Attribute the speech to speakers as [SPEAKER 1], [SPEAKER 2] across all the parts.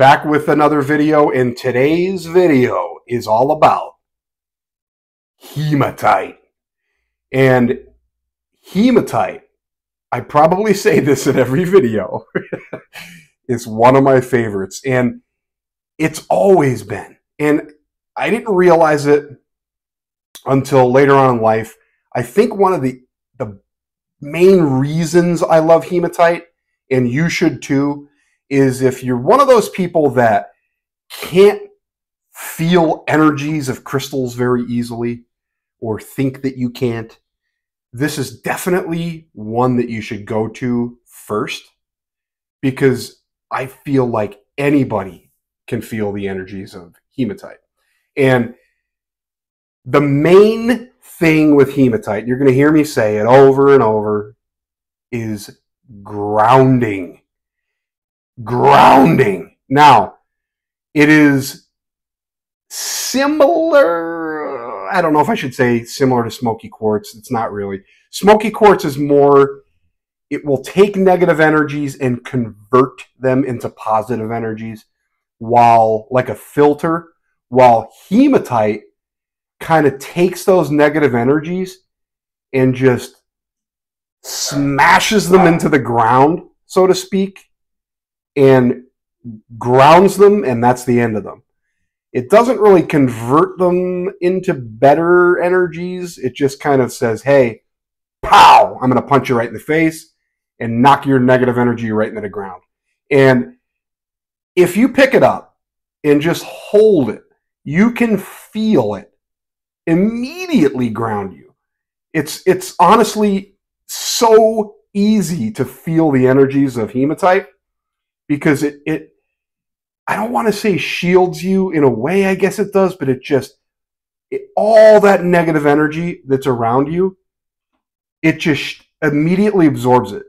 [SPEAKER 1] back with another video, and today's video is all about hematite. And hematite, I probably say this in every video, is one of my favorites. And it's always been. And I didn't realize it until later on in life. I think one of the, the main reasons I love hematite, and you should too, is if you're one of those people that can't feel energies of crystals very easily or think that you can't, this is definitely one that you should go to first because I feel like anybody can feel the energies of hematite. And the main thing with hematite, you're going to hear me say it over and over, is grounding grounding. Now, it is similar. I don't know if I should say similar to smoky quartz. It's not really. Smoky quartz is more, it will take negative energies and convert them into positive energies, while, like a filter, while hematite kind of takes those negative energies and just smashes them into the ground, so to speak, and grounds them, and that's the end of them. It doesn't really convert them into better energies. It just kind of says, hey, pow, I'm going to punch you right in the face and knock your negative energy right into the ground. And if you pick it up and just hold it, you can feel it immediately ground you. It's it's honestly so easy to feel the energies of hematite because it it I don't want to say shields you in a way, I guess it does, but it just it, all that negative energy that's around you, it just immediately absorbs it.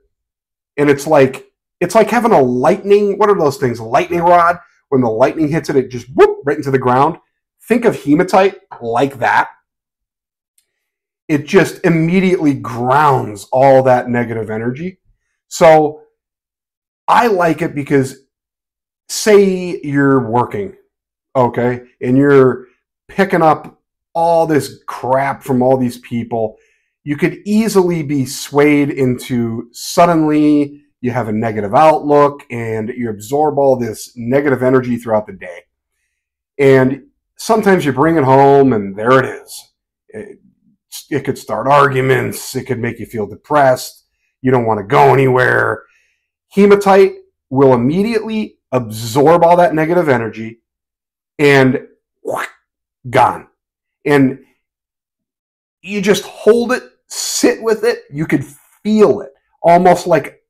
[SPEAKER 1] And it's like it's like having a lightning, what are those things? A lightning rod. When the lightning hits it, it just whoop right into the ground. Think of hematite like that. It just immediately grounds all that negative energy. So I like it because say you're working, okay, and you're picking up all this crap from all these people, you could easily be swayed into suddenly you have a negative outlook and you absorb all this negative energy throughout the day. And sometimes you bring it home and there it is. It, it could start arguments. It could make you feel depressed. You don't want to go anywhere hematite will immediately absorb all that negative energy and whoosh, gone. And you just hold it, sit with it, you could feel it almost like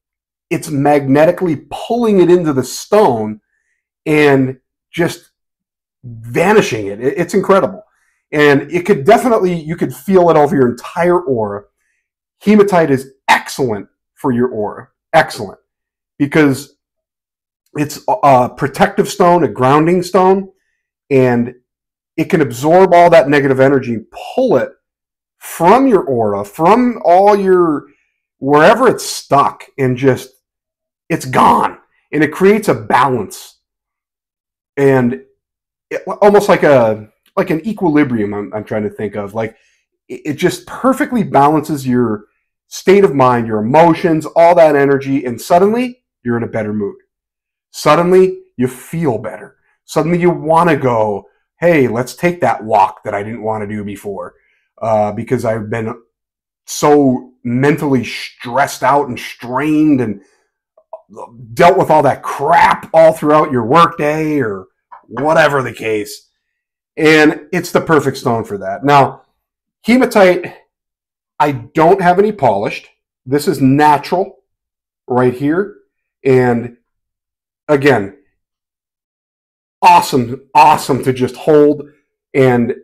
[SPEAKER 1] it's magnetically pulling it into the stone and just vanishing it. It's incredible. And it could definitely, you could feel it over your entire aura. Hematite is excellent for your aura. Excellent because it's a protective stone, a grounding stone, and it can absorb all that negative energy, pull it from your aura, from all your wherever it's stuck, and just it's gone. And it creates a balance, and it, almost like a like an equilibrium. I'm, I'm trying to think of like it, it just perfectly balances your state of mind, your emotions, all that energy, and suddenly you're in a better mood. Suddenly, you feel better. Suddenly, you want to go, hey, let's take that walk that I didn't want to do before uh, because I've been so mentally stressed out and strained and dealt with all that crap all throughout your workday or whatever the case. And it's the perfect stone for that. Now, hematite, I don't have any polished. This is natural right here. And again, awesome, awesome to just hold. And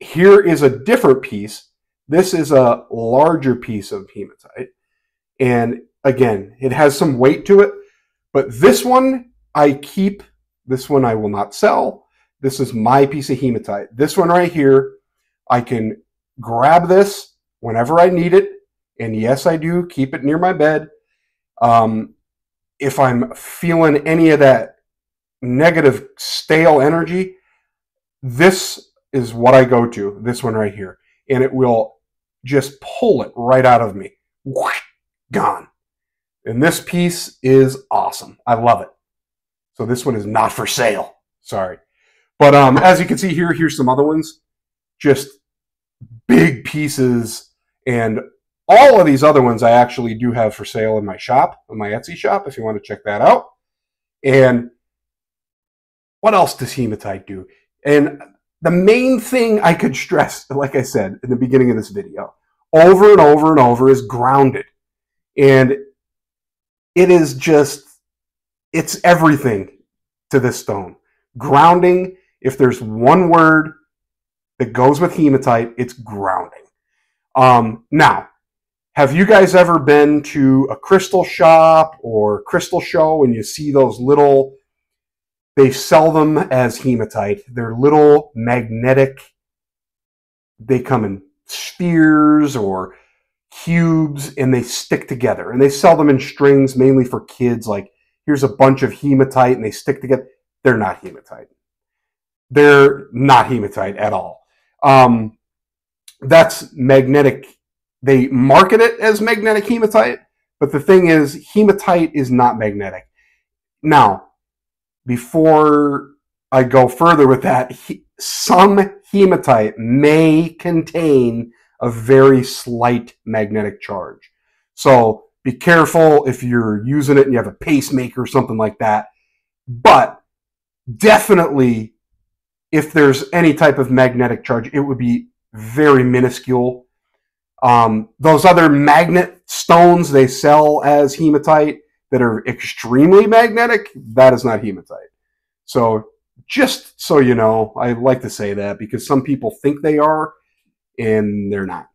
[SPEAKER 1] here is a different piece. This is a larger piece of hematite. And again, it has some weight to it, but this one I keep, this one I will not sell. This is my piece of hematite. This one right here, I can grab this whenever I need it. And yes, I do keep it near my bed. Um, if I'm feeling any of that negative stale energy, this is what I go to, this one right here. And it will just pull it right out of me. Gone. And this piece is awesome. I love it. So this one is not for sale. Sorry. But um, as you can see here, here's some other ones. Just big pieces. And all of these other ones I actually do have for sale in my shop, in my Etsy shop, if you want to check that out. And what else does hematite do? And the main thing I could stress, like I said in the beginning of this video, over and over and over is grounded. And it is just, it's everything to this stone. Grounding, if there's one word that goes with hematite, it's grounding. Um, now, have you guys ever been to a crystal shop or crystal show and you see those little, they sell them as hematite. They're little magnetic, they come in spheres or cubes and they stick together. And they sell them in strings mainly for kids like here's a bunch of hematite and they stick together. They're not hematite. They're not hematite at all. Um, that's magnetic they market it as magnetic hematite, but the thing is, hematite is not magnetic. Now, before I go further with that, he, some hematite may contain a very slight magnetic charge. So be careful if you're using it and you have a pacemaker or something like that. But definitely, if there's any type of magnetic charge, it would be very minuscule um, those other magnet stones they sell as hematite that are extremely magnetic, that is not hematite. So just so you know, I like to say that because some people think they are and they're not.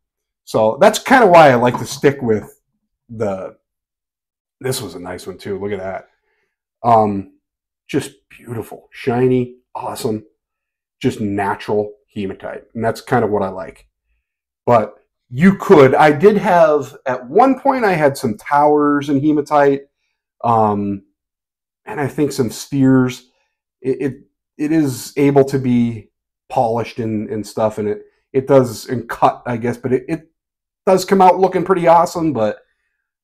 [SPEAKER 1] So that's kind of why I like to stick with the. This was a nice one too. Look at that. Um, just beautiful, shiny, awesome, just natural hematite, and that's kind of what I like. But you could. I did have at one point. I had some towers and hematite, um, and I think some spheres. It, it, it is able to be polished and, and stuff, and it it does and cut, I guess, but it, it does come out looking pretty awesome. But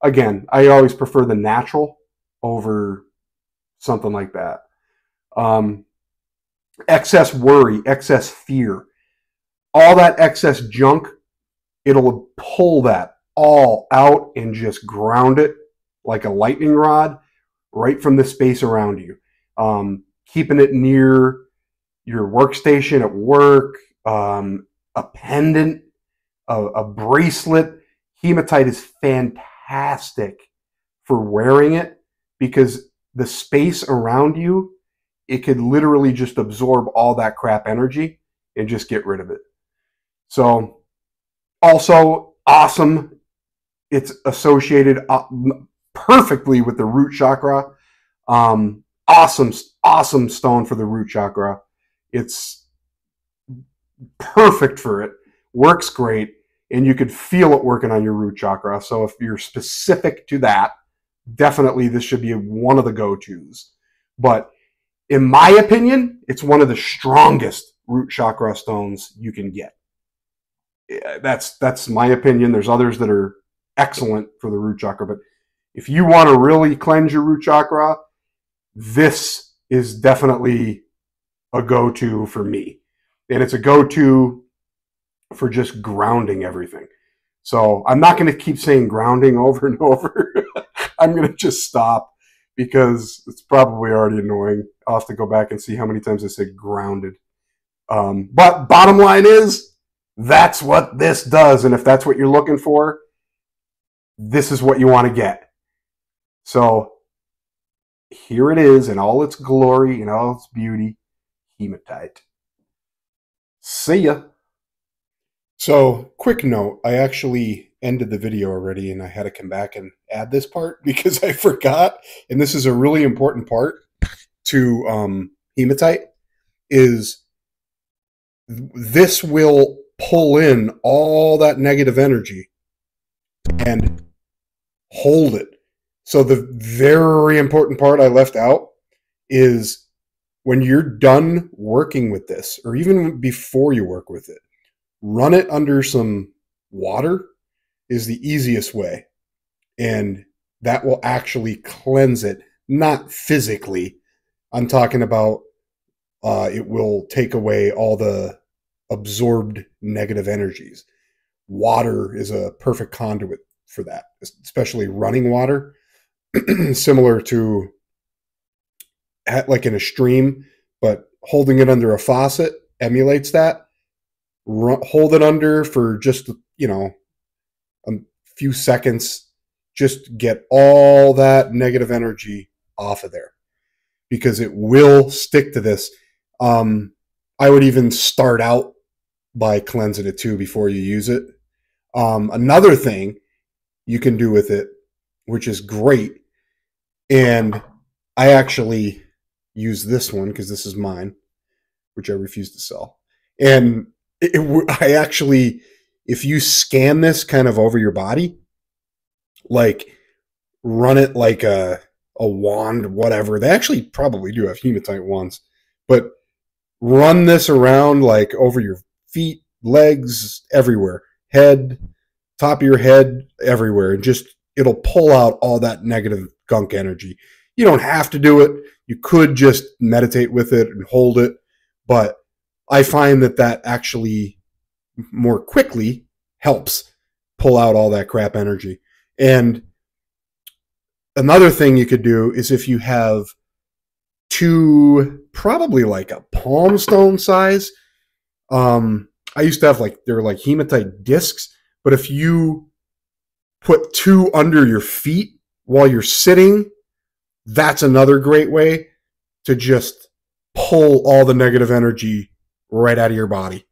[SPEAKER 1] again, I always prefer the natural over something like that. Um, excess worry, excess fear, all that excess junk it'll pull that all out and just ground it like a lightning rod right from the space around you. Um, keeping it near your workstation at work, um, a pendant, a, a bracelet. Hematite is fantastic for wearing it because the space around you, it could literally just absorb all that crap energy and just get rid of it. So also awesome. It's associated uh, perfectly with the root chakra. Um, awesome, awesome stone for the root chakra. It's perfect for it. Works great, and you could feel it working on your root chakra. So if you're specific to that, definitely this should be one of the go-tos. But in my opinion, it's one of the strongest root chakra stones you can get that's that's my opinion. There's others that are excellent for the root chakra, but if you want to really cleanse your root chakra, this is definitely a go-to for me. And it's a go-to for just grounding everything. So I'm not going to keep saying grounding over and over. I'm going to just stop because it's probably already annoying. I'll have to go back and see how many times I said grounded. Um, but bottom line is, that's what this does. And if that's what you're looking for, this is what you want to get. So here it is in all its glory and all its beauty hematite. See ya. So, quick note I actually ended the video already and I had to come back and add this part because I forgot. And this is a really important part to um, hematite is this will pull in all that negative energy and hold it. So the very important part I left out is when you're done working with this, or even before you work with it, run it under some water is the easiest way. And that will actually cleanse it, not physically. I'm talking about uh, it will take away all the absorbed negative energies. Water is a perfect conduit for that, especially running water, similar to like in a stream, but holding it under a faucet emulates that. hold it under for just, you know, a few seconds. Just get all that negative energy off of there because it will stick to this. Um, I would even start out by cleansing it too before you use it. Um, another thing you can do with it, which is great, and I actually use this one because this is mine, which I refuse to sell. And it, it, I actually, if you scan this kind of over your body, like run it like a a wand, whatever. They actually probably do have hematite wands, but run this around like over your feet, legs, everywhere, head, top of your head, everywhere, and just it'll pull out all that negative gunk energy. You don't have to do it. You could just meditate with it and hold it, but I find that that actually more quickly helps pull out all that crap energy. And another thing you could do is if you have two, probably like a palm stone size. Um, I used to have like they're like hematite discs, but if you put two under your feet while you're sitting that's another great way to just pull all the negative energy right out of your body.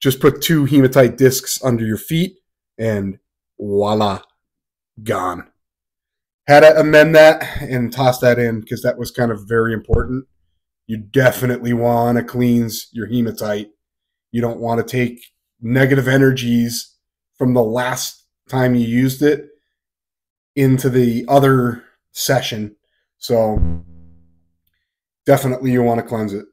[SPEAKER 1] Just put two hematite discs under your feet and voila, gone. Had to amend that and toss that in because that was kind of very important. You definitely want to cleanse your hematite. You don't want to take negative energies from the last time you used it into the other session so definitely you want to cleanse it.